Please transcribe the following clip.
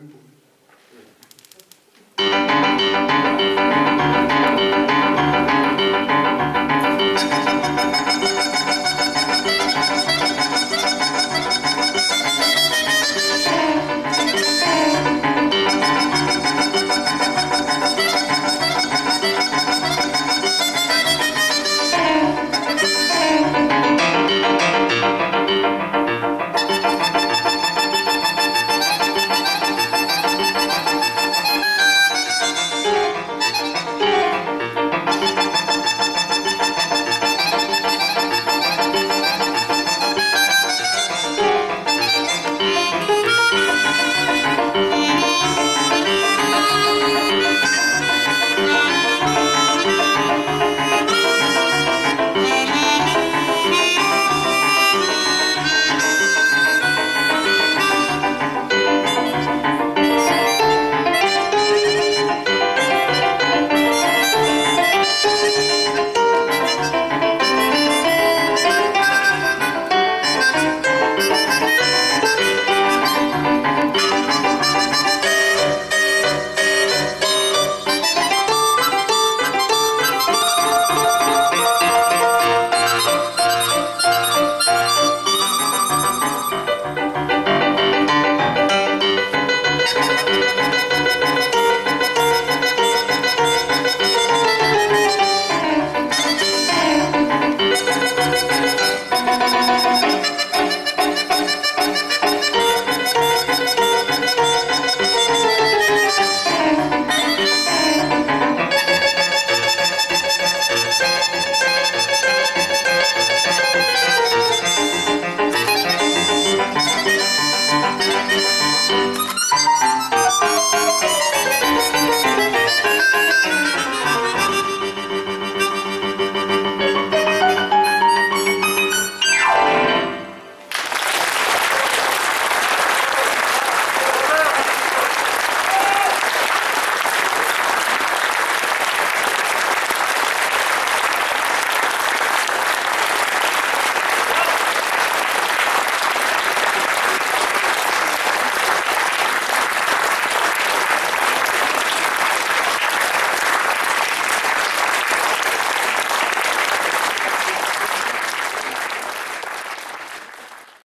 뱀 보고